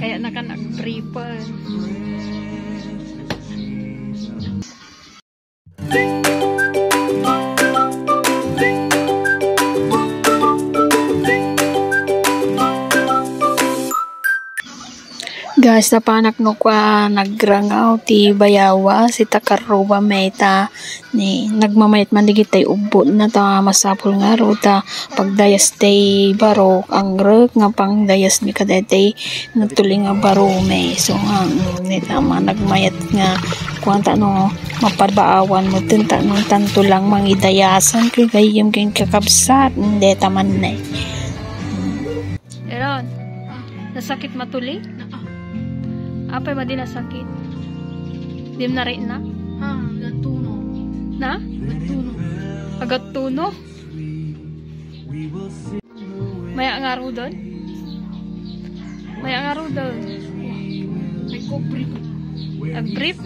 kayak anak-anak pripes Guys, napanak no kwa nagrangaw ti bayawa si takaruba meta ni nagmamayat man digit tay ubo na ta masapul nga ro ta pagdayas tay barok ang rek nga pang dayas ni kadete natuling nga baro me so nga ni tama nagmayat nga kwanta no mapadbaawan mo tinta no tanto lang mangidayasan kay gayem kay kakabsat hindi taman na Eron, nasakit matuli? Apay ba din nasakit? Di mo na rin na? Ha, gatuno. Na? Gatuno. Agat tuno? May angaro doon? May angaro doon. May?